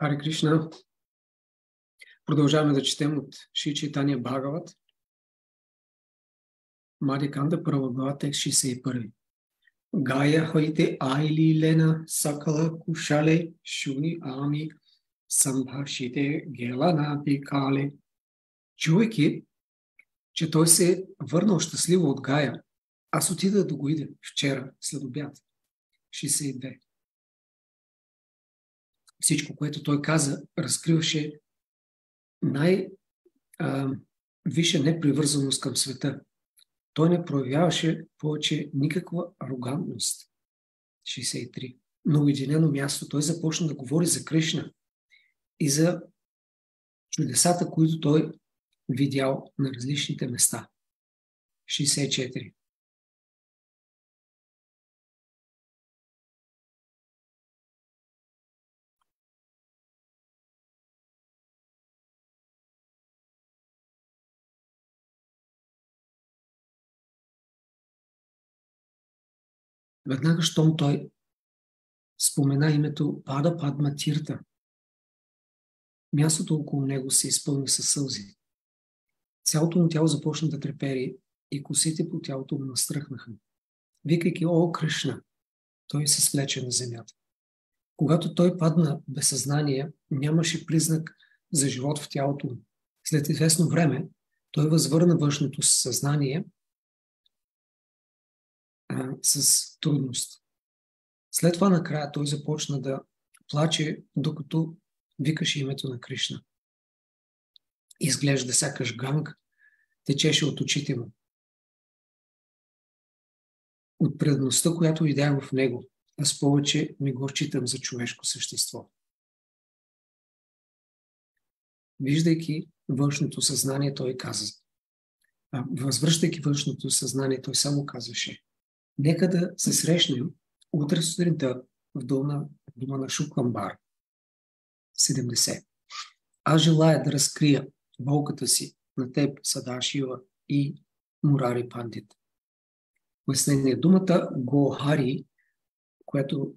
Хари Кришна. Продължаваме да четем от Ши Читания Бхагават. Мадиканда, първа глава, текст 61. Гая хойте айли лена сакала кушале шуни ами самбхашите гелана кале. Чувайки, че той се е върнал щастливо от Гая, аз отида да го иде вчера, след обяд. 62 всичко, което той каза, разкриваше най-висша непривързаност към света. Той не проявяваше повече никаква арогантност. 63. На уединено място той започна да говори за Кришна и за чудесата, които той видял на различните места. 64. Веднага, щом той спомена името Пада Падма Тирта, мястото около него се изпълни със сълзи. Цялото му тяло започна да трепери и косите по тялото му настръхнаха. Викайки О, Кришна, той се свлече на земята. Когато той падна без съзнание, нямаше признак за живот в тялото му. След известно време той възвърна външното съзнание а, с трудност. След това накрая той започна да плаче, докато викаше името на Кришна. Изглежда сякаш ганг, течеше от очите му. От предността, която видях в него, аз повече не го считам за човешко същество. Виждайки външното съзнание, той каза. Възвръщайки външното съзнание, той само казваше Нека да се срещнем утре сутринта в дома, в дома на Шукламбар. 70. Аз желая да разкрия болката си на теб, Садашива и Мурари Пандит. Пояснение. Думата Гохари, която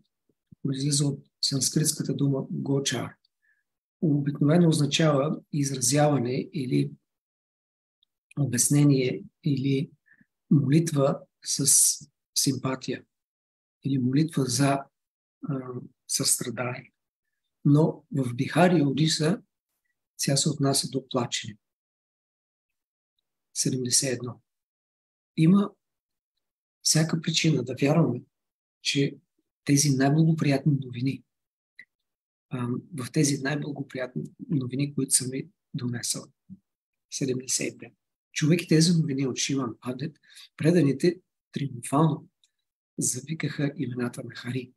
произлиза от санскритската дума Гочар, обикновено означава изразяване или обяснение или молитва с симпатия или молитва за а, състрадание. Но в Бихари и Одиса тя се отнася до плачене. 71. Има всяка причина да вярваме, че тези най-благоприятни новини, а, в тези най-благоприятни новини, които са ми донесъл. 72. Човеки тези новини от Шиман Падет, преданите триумфално завикаха имената на Хари.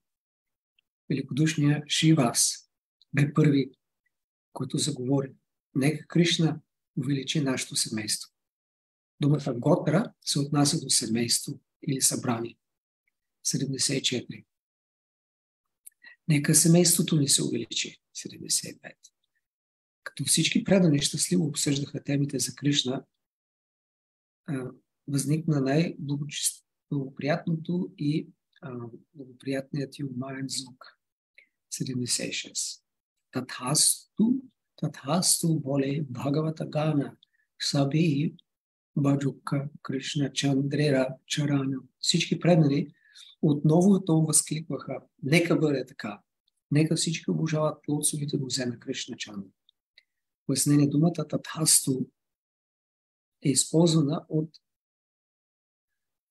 Великодушният Шивас бе първи, който заговори. Нека Кришна увеличи нашето семейство. Думата Готра се отнася до семейство или събрание. 74. Нека семейството ни се увеличи. 75. Като всички предани щастливо обсъждаха темите за Кришна, възникна най-благочест благоприятното и а, благоприятният и умарен звук. 76. Татхасту, татхасту боле Бхагавата Гана, Саби Баджука, Кришна Чандрера, Чарана. Всички преднали отново то възкликваха. Нека бъде така. Нека всички обожават плодсовите дозе на Кришна Чандра. Пояснение думата Татхасту е използвана от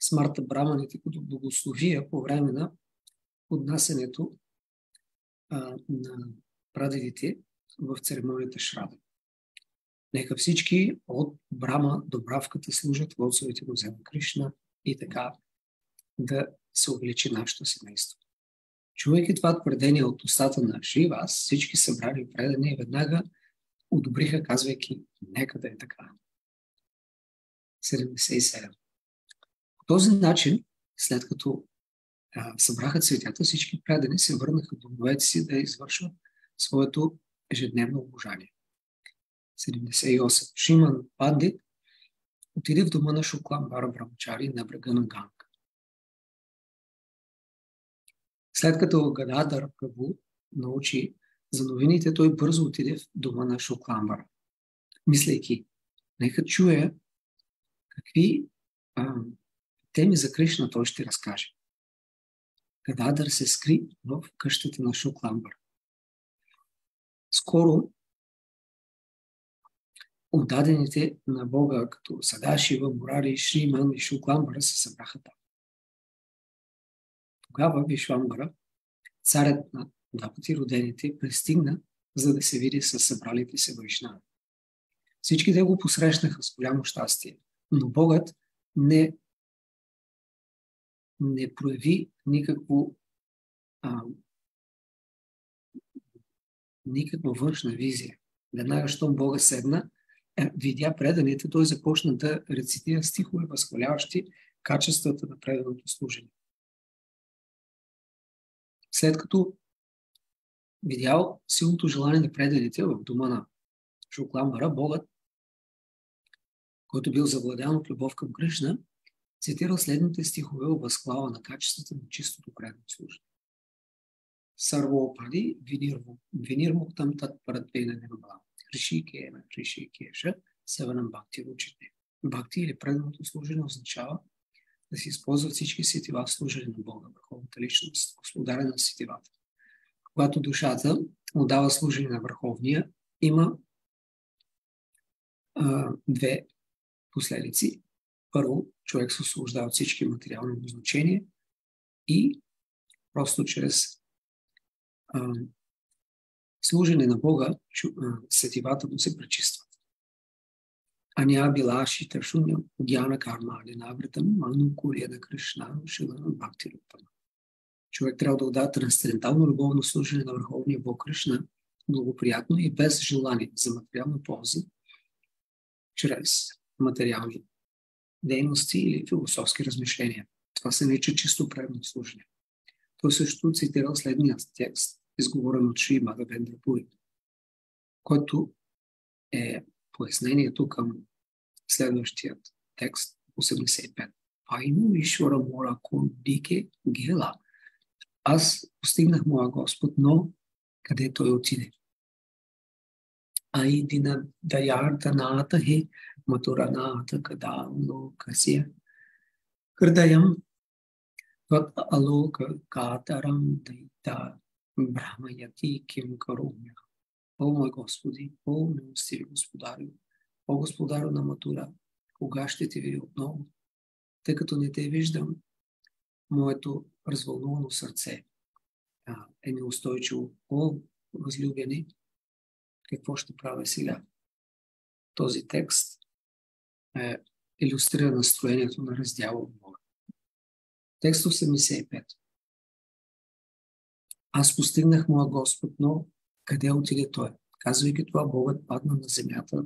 смарта браманите като благословия по време на поднасенето а, на прадедите в церемонията Шрада. Нека всички от Брама до Бравката служат в отцовите му на Кришна и така да се увеличи нашето семейство. Чувайки това твърдение от устата на Шивас, всички събрали предане и веднага одобриха, казвайки, нека да е така. 77. По този начин, след като а, събраха цветята, всички предани се върнаха в домовете си да извършват своето ежедневно обожание. 78. Шиман Пандит отиде в дома на Шуклам Бара на брега на Ганг. След като Гададар Прабу научи за новините, той бързо отиде в дома на Шокламбара, мислейки, нека чуя какви а, теми за Кришна той ще разкаже. Гададър се скри в къщата на Шукламбър. Скоро отдадените на Бога, като Садашива, Мурари, Шриман и Шукламбара се събраха там. Тогава Вишвамбара, царят на два пъти родените, пристигна, за да се види с събралите се вайшнави. Всички те го посрещнаха с голямо щастие, но Богът не, не прояви никакво а, никаква външна визия. Веднага, щом Бога седна, е, видя преданите, той започна да рецитира стихове, възхваляващи качествата на преданото служение. След като видял силното желание на преданите в дома на Шукламбара, Богът, който бил завладян от любов към Кришна, цитирал следните стихове в възхвала на качествата на чистото предно служение. Сарвопади винирмуктам тат парадвена нирмала. Ришикена, Ришикеша, Севанам Бхакти учите. Бхакти или преданото служение означава да се използват всички сетива в служение на Бога, върховната личност, господаря на сетивата. Когато душата му дава служение на върховния, има а, две последици. Първо, човек се освобождава от всички материални назначения и просто чрез а, служене на Бога сетивата му се пречистват. Аня билаши тършуня гяна карма алинавритам ману курия на Кришна шилана бхакти рупана. Човек трябва да отдава трансцендентално любовно служение на Върховния Бог Кришна, благоприятно и без желание за материална полза, чрез материални дейности или философски размишления. Това се нарича чисто предно служение. Той също цитирал следния текст, изговорен от Шри Мадавендра Пури, който е пояснението към следващият текст, 85. Айно Ишвара Мора Дике Гела. Аз постигнах моя Господ, но къде той отиде? Ай дина даярта хе кадало касия. Кърдаям Ват алока катарам дайта Брахмаяти ким карумя. О мой Господи, о милостиви Господарю, о Господарю на Матура, кога ще те видя отново? Тъй като не те виждам, моето развълнувано сърце е неустойчиво. О, възлюбени, какво ще правя сега? Този текст е, иллюстрира настроението на раздяла от Бога. Текст 85. Аз постигнах моя Господ, но къде отиде Той? Казвайки това, Богът падна на земята,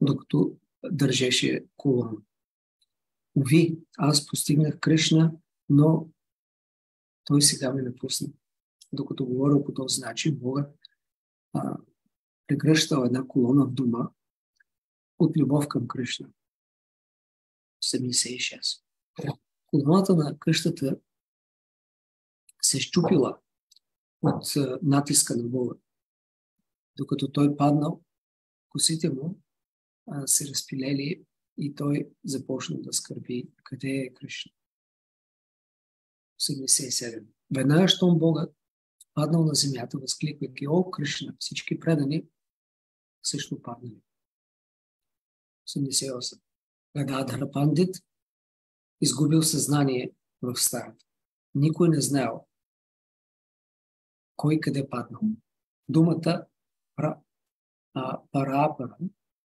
докато държеше колона. Ови, аз постигнах Кришна, но той сега ме напусна. Докато говоря по този начин, Богът а, прегръщал една колона в дома от любов към Кришна. 76. Колоната на къщата се щупила от натиска на Бога. Докато той паднал, косите му а, се разпилели и той започна да скърби къде е Кришна. 87. Веднага, щом Богът паднал на земята, възкликвайки, о, Кришна, всички предани също паднали. 88. Гададхара Пандит изгубил съзнание в старата. Никой не знаел кой къде паднал. Думата пара, парапара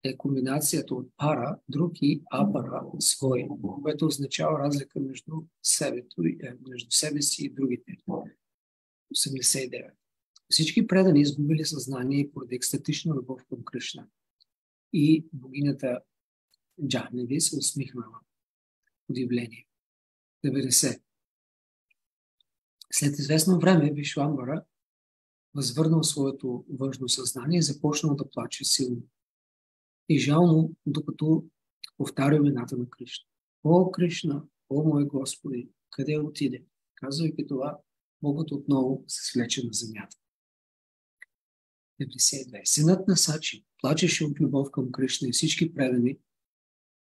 е комбинацията от пара, друг и апара, свой, което означава разлика между, себе, е, между себе си и другите. 89. Всички предани изгубили съзнание поради екстатична любов към Кришна. И богинята Джахневи се усмихнала. Удивление. 90. След известно време Вишвамбара възвърнал своето външно съзнание и започнал да плаче силно. И жално, докато повтаря имената на Кришна. О, Кришна, о, мой Господи, къде отиде? Казвайки това, Богът отново се свлече на земята. 92. Синът на Сачи плачеше от любов към Кришна и всички предани,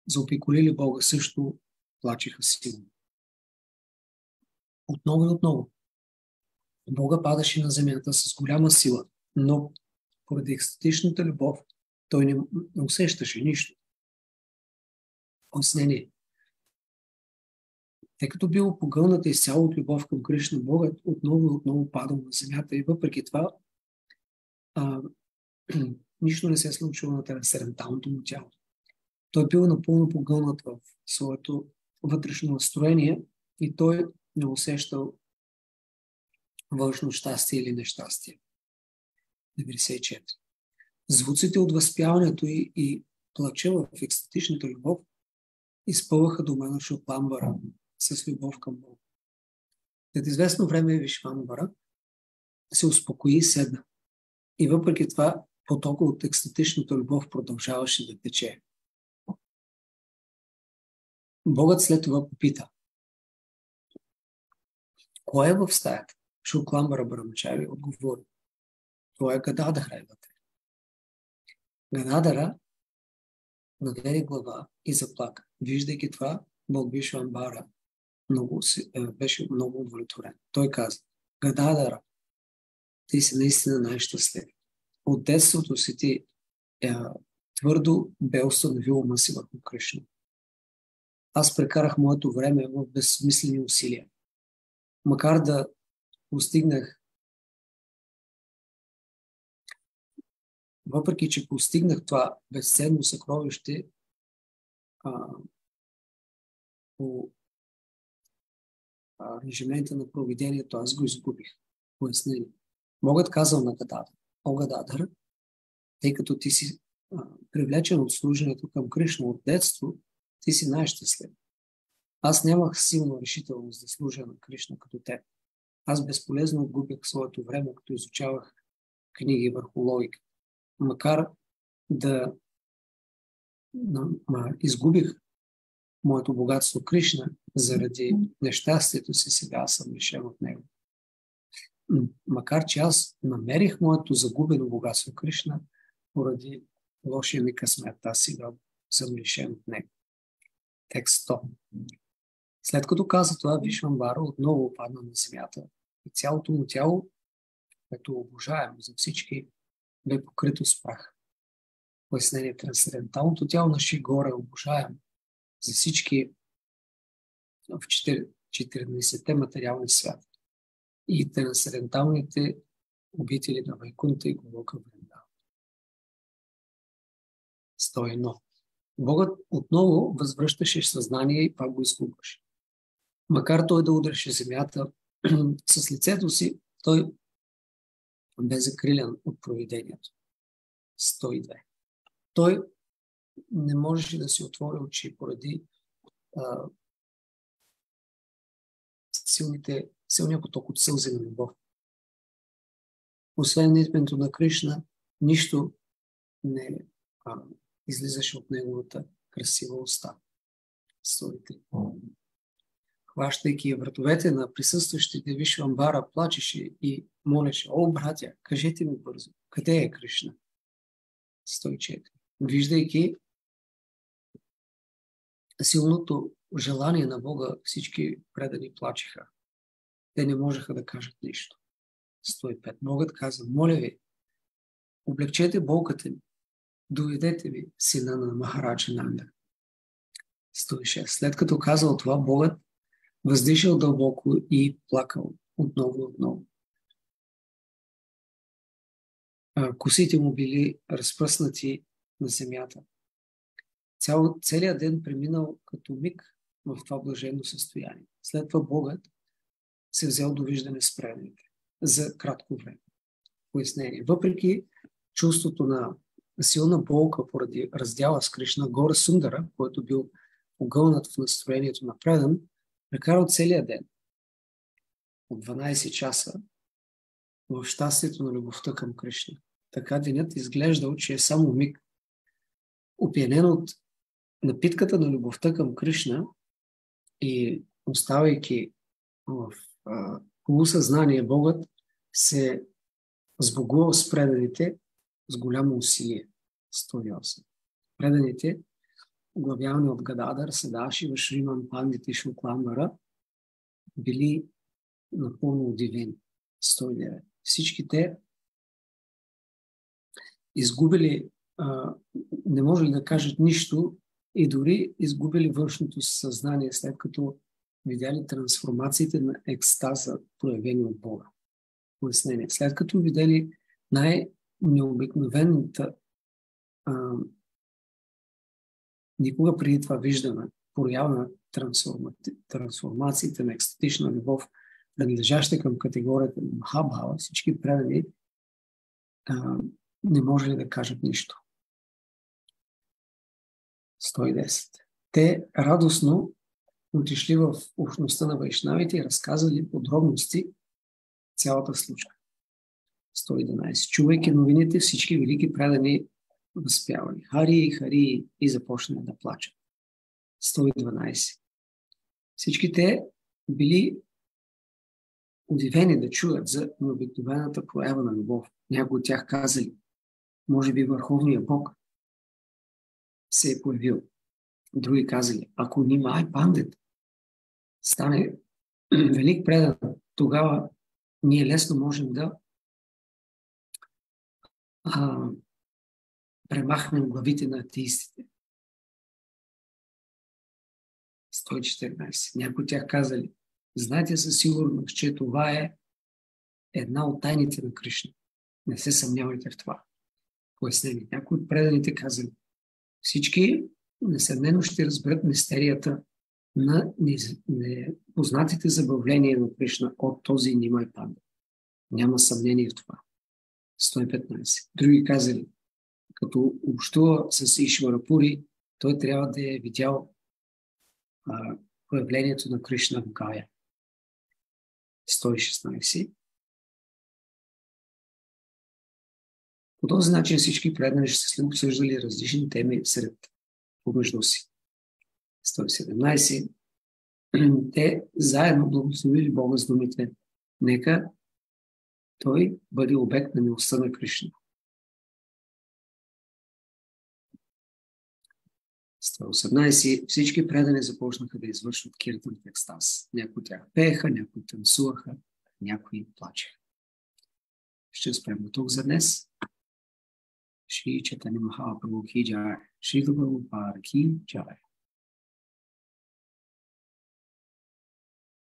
заопиколили Бога, също плачеха силно. Отново и отново. Бога падаше на земята с голяма сила, но поради екстатичната любов той не, усещаше нищо. Пояснение. Тъй като бил погълната изцяло от любов към Кришна, Бога отново и отново падал на земята и въпреки това а, нищо не се е случило на трансценденталното му тяло. Той бил напълно погълнат в своето вътрешно настроение и той не усещал външно щастие или нещастие. 94. Звуците от възпяването и, и плача в екстатичната любов изпълваха домена Шопламбара с любов към Бога. След известно време Вишвамбара се успокои и седна. И въпреки това потока от екстатичната любов продължаваше да тече. Богът след това попита. Кой е в стаята? Шукламбара Брамачари отговори. Това е Гададара е вътре. Гададара наведе глава и заплака. Виждайки това, Бог Вишвамбара много, е, беше много удовлетворен. Той каза, Гададара, ти си наистина най-щастлив. От детството си ти е, твърдо бе установил ума си върху Кришна. Аз прекарах моето време в безсмислени усилия. Макар да постигнах въпреки, че постигнах това безценно съкровище а, по режимента на проведението, аз го изгубих. Пояснение. Могат казал на Гададър, о тъй като ти си а, привлечен от служенето към Кришна от детство, ти си най-щастлив. Аз нямах силна решителност да служа на Кришна като теб. Аз безполезно губях своето време, като изучавах книги върху логика. Макар да изгубих моето богатство Кришна заради нещастието си, сега аз съм лишен от него. Макар, че аз намерих моето загубено богатство Кришна, поради лошия ми късмет, аз сега съм лишен от него. Текст 100. След като каза това, Вишвамбара отново опадна на земята и цялото му тяло, което обожаемо за всички, бе покрито с прах. Пояснение трансценденталното тяло на Шигора е обожаемо за всички в 14-те материални свят и трансценденталните обители на Вайкунта и Голока Вренда. 101. Богът отново възвръщаше съзнание и пак го изгубваше. Макар той да удреше земята с лицето си, той бе закрилен от провидението. 102. Той не можеше да си отвори очи поради а, силните, силния поток от сълзи на любов. Освен идването на Кришна, нищо не а, излизаше от неговата красива уста. 103 хващайки вратовете на присъстващите Вишвамбара, плачеше и молеше, о, братя, кажете ми бързо, къде е Кришна? 104. Виждайки силното желание на Бога, всички предани плачеха. Те не можеха да кажат нищо. 105. Богът каза, моля ви, облегчете болката ми, доведете ви сина на Махараджа Нанда. 106. След като казал това, Богът въздишал дълбоко и плакал отново и отново. Косите му били разпръснати на земята. Цял, целият ден преминал като миг в това блажено състояние. След това Богът се взел до виждане с преданите за кратко време. Пояснение. Въпреки чувството на силна болка поради раздяла с Кришна, Гора Сундара, който бил огълнат в настроението на предан, прекарал целия ден от 12 часа в щастието на любовта към Кришна. Така денят изглеждал, че е само миг. Опиянен от напитката на любовта към Кришна и оставайки в а, полусъзнание, Богът се сбогувал с преданите с голямо усилие. 108. Преданите, оглавявани от Гададар, Седаши, Вашриман, Пандит и Шукламбара, били напълно удивени. 109. Всички те изгубили, а, не може да кажат нищо и дори изгубили външното съзнание, след като видяли трансформациите на екстаза, проявени от Бога. Пояснение. След като видели най-необикновената никога преди това виждаме проява на трансформациите на екстатична любов, принадлежаща към категорията на Махабхава, всички предани а, не може ли да кажат нищо. 110. Те радостно отишли в общността на вайшнавите и разказали подробности цялата случка. 111. Чувайки новините, всички велики предани възпявали. Хари, Хари и започна да плачат. 112. Всички те били удивени да чуят за необикновената проява на любов. Някои от тях казали, може би Върховния Бог се е появил. Други казали, ако нима е пандит, стане велик предан, тогава ние лесно можем да а, премахнем главите на атеистите. 114. Някои тях казали, знаете със сигурност, че това е една от тайните на Кришна. Не се съмнявайте в това. Пояснение. Някои от преданите казали, всички несъмнено ще разберат мистерията на непознатите забавления на Кришна от този Нимай Панда. Няма съмнение в това. 115. Други казали, като общува с Ишварапури, той трябва да е видял а, появлението на Кришна в Гая. 116. По този начин всички предани ще се обсъждали различни теми сред помежду си. 117. Те заедно благословили Бога с думите Нека той бъде обект на милостта на Кришна. 118 всички предани започнаха да извършват киртан в екстаз. Някои от тях пееха, някои танцуваха, някои плачеха. Ще спрем до тук за днес. Шри Четани Махапрабhu ки. Шри Прабхупад ки джай.